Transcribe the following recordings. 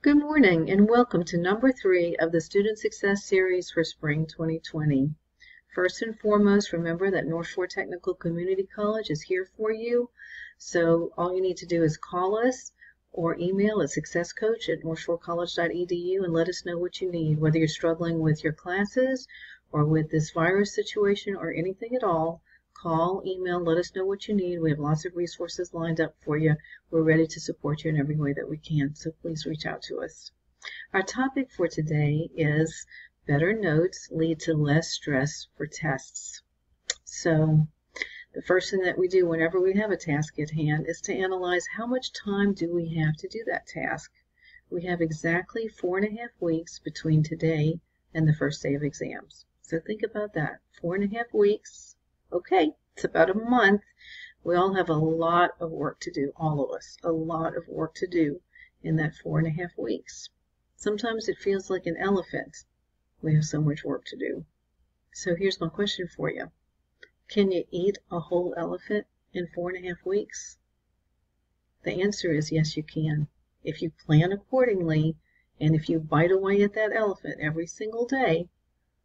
Good morning and welcome to number three of the Student Success Series for Spring 2020. First and foremost, remember that Northshore Technical Community College is here for you. So all you need to do is call us or email at successcoach at northshorecollege.edu and let us know what you need, whether you're struggling with your classes or with this virus situation or anything at all. Call, email, let us know what you need. We have lots of resources lined up for you. We're ready to support you in every way that we can, so please reach out to us. Our topic for today is better notes lead to less stress for tests. So the first thing that we do whenever we have a task at hand is to analyze how much time do we have to do that task. We have exactly four and a half weeks between today and the first day of exams. So think about that. Four and a half weeks okay, it's about a month. We all have a lot of work to do, all of us, a lot of work to do in that four and a half weeks. Sometimes it feels like an elephant. We have so much work to do. So here's my question for you. Can you eat a whole elephant in four and a half weeks? The answer is yes, you can. If you plan accordingly and if you bite away at that elephant every single day,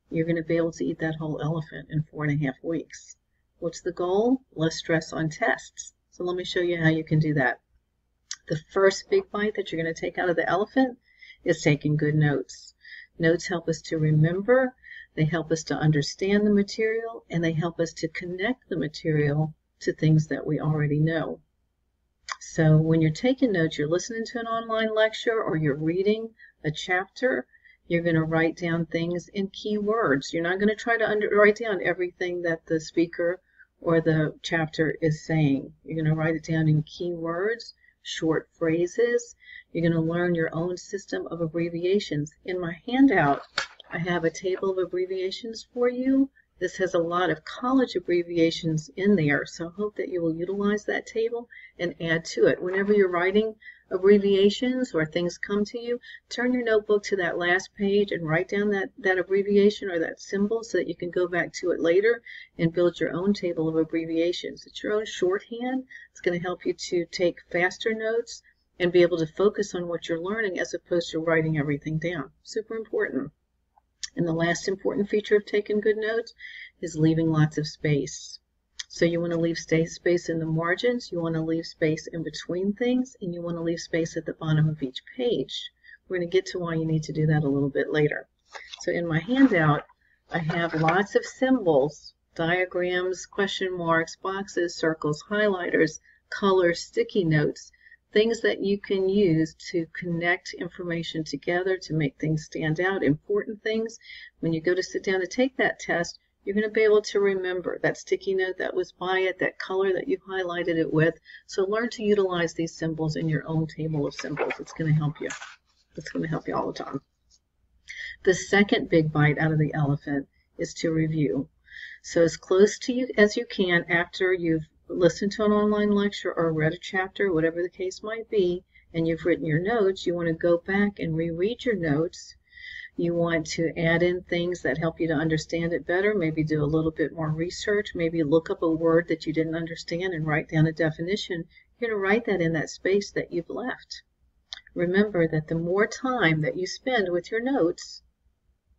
you're going to be able to eat that whole elephant in four and a half weeks. What's the goal? Less stress on tests. So let me show you how you can do that. The first big bite that you're going to take out of the elephant is taking good notes. Notes help us to remember, they help us to understand the material, and they help us to connect the material to things that we already know. So when you're taking notes, you're listening to an online lecture or you're reading a chapter, you're going to write down things in key words. You're not going to try to under, write down everything that the speaker or the chapter is saying. You're going to write it down in key words, short phrases. You're going to learn your own system of abbreviations. In my handout, I have a table of abbreviations for you. This has a lot of college abbreviations in there, so I hope that you will utilize that table and add to it. Whenever you're writing abbreviations or things come to you, turn your notebook to that last page and write down that, that abbreviation or that symbol so that you can go back to it later and build your own table of abbreviations. It's your own shorthand. It's going to help you to take faster notes and be able to focus on what you're learning as opposed to writing everything down. Super important. And the last important feature of taking good notes is leaving lots of space. So you want to leave space in the margins, you want to leave space in between things, and you want to leave space at the bottom of each page. We're going to get to why you need to do that a little bit later. So in my handout, I have lots of symbols, diagrams, question marks, boxes, circles, highlighters, colors, sticky notes, things that you can use to connect information together to make things stand out, important things. When you go to sit down to take that test, you're going to be able to remember that sticky note that was by it, that color that you highlighted it with. So learn to utilize these symbols in your own table of symbols. It's going to help you. It's going to help you all the time. The second big bite out of the elephant is to review. So as close to you as you can after you've listened to an online lecture or read a chapter, whatever the case might be, and you've written your notes, you want to go back and reread your notes you want to add in things that help you to understand it better, maybe do a little bit more research, maybe look up a word that you didn't understand and write down a definition. You're going to write that in that space that you've left. Remember that the more time that you spend with your notes,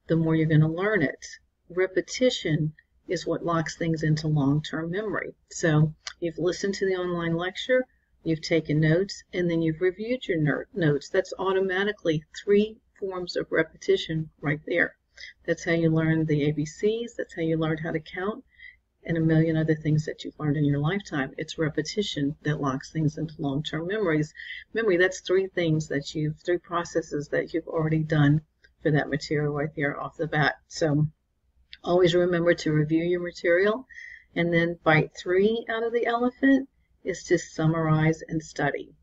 the more you're going to learn it. Repetition is what locks things into long-term memory. So you've listened to the online lecture, you've taken notes, and then you've reviewed your notes. That's automatically three forms of repetition right there. That's how you learn the ABCs, that's how you learned how to count, and a million other things that you've learned in your lifetime. It's repetition that locks things into long-term memories. Memory, that's three things that you've, three processes that you've already done for that material right there off the bat. So always remember to review your material. And then bite three out of the elephant is to summarize and study.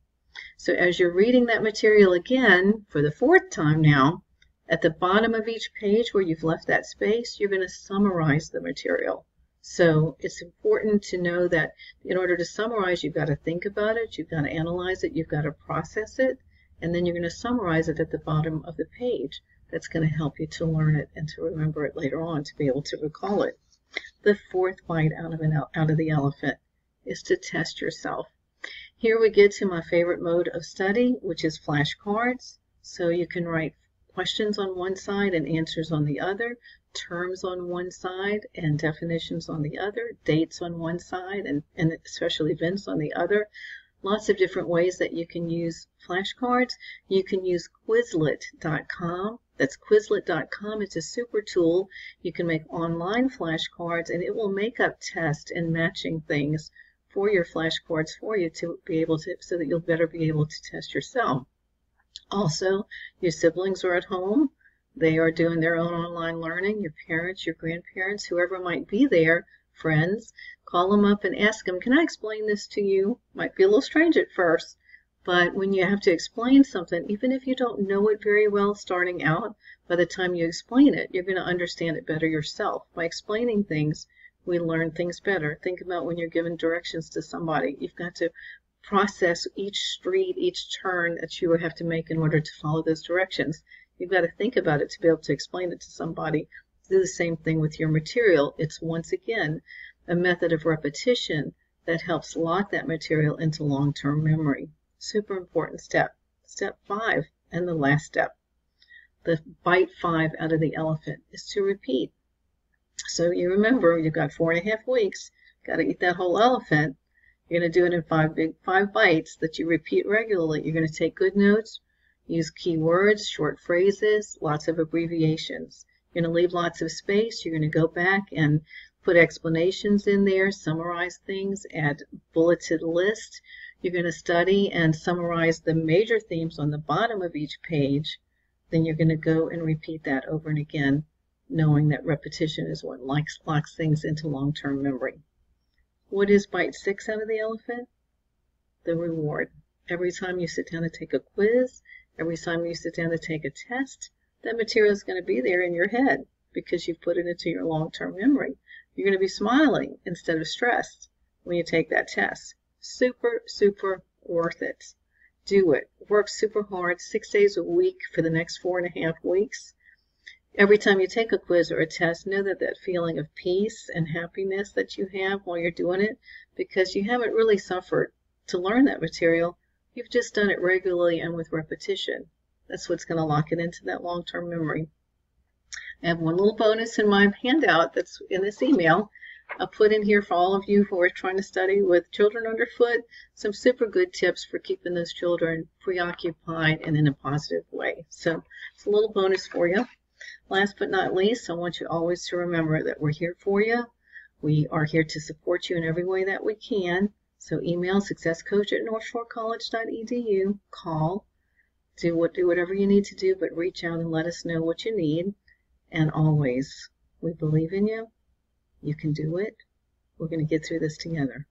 So as you're reading that material again for the fourth time now, at the bottom of each page where you've left that space, you're going to summarize the material. So it's important to know that in order to summarize, you've got to think about it, you've got to analyze it, you've got to process it, and then you're going to summarize it at the bottom of the page. That's going to help you to learn it and to remember it later on to be able to recall it. The fourth bite out of, an, out of the elephant is to test yourself. Here we get to my favorite mode of study, which is flashcards. So you can write questions on one side and answers on the other, terms on one side and definitions on the other, dates on one side and, and special events on the other. Lots of different ways that you can use flashcards. You can use Quizlet.com. That's Quizlet.com. It's a super tool. You can make online flashcards and it will make up tests and matching things for your flashcards for you to be able to, so that you'll better be able to test yourself. Also, your siblings are at home. They are doing their own online learning. Your parents, your grandparents, whoever might be there, friends, call them up and ask them, Can I explain this to you? Might be a little strange at first, but when you have to explain something, even if you don't know it very well starting out, by the time you explain it, you're going to understand it better yourself. By explaining things, we learn things better. Think about when you're giving directions to somebody. You've got to process each street, each turn that you have to make in order to follow those directions. You've got to think about it to be able to explain it to somebody. Do the same thing with your material. It's once again a method of repetition that helps lock that material into long-term memory. Super important step. Step five, and the last step. The bite five out of the elephant is to repeat. So you remember you've got four and a half weeks, got to eat that whole elephant. You're going to do it in five big five bites that you repeat regularly. You're going to take good notes, use key words, short phrases, lots of abbreviations. You're going to leave lots of space. You're going to go back and put explanations in there, summarize things, add bulleted list. You're going to study and summarize the major themes on the bottom of each page. Then you're going to go and repeat that over and again, knowing that repetition is what locks, locks things into long-term memory. What is bite six out of the elephant? The reward. Every time you sit down to take a quiz, every time you sit down to take a test, that material is going to be there in your head because you've put it into your long-term memory. You're going to be smiling instead of stressed when you take that test. Super, super worth it. Do it. Work super hard, six days a week for the next four and a half weeks. Every time you take a quiz or a test, know that that feeling of peace and happiness that you have while you're doing it, because you haven't really suffered to learn that material, you've just done it regularly and with repetition. That's what's going to lock it into that long-term memory. I have one little bonus in my handout that's in this email. I'll put in here for all of you who are trying to study with children underfoot some super good tips for keeping those children preoccupied and in a positive way. So it's a little bonus for you. Last but not least, I want you always to remember that we're here for you. We are here to support you in every way that we can. So email successcoach at northshorecollege.edu, call, do what do whatever you need to do, but reach out and let us know what you need. And always, we believe in you. You can do it. We're going to get through this together.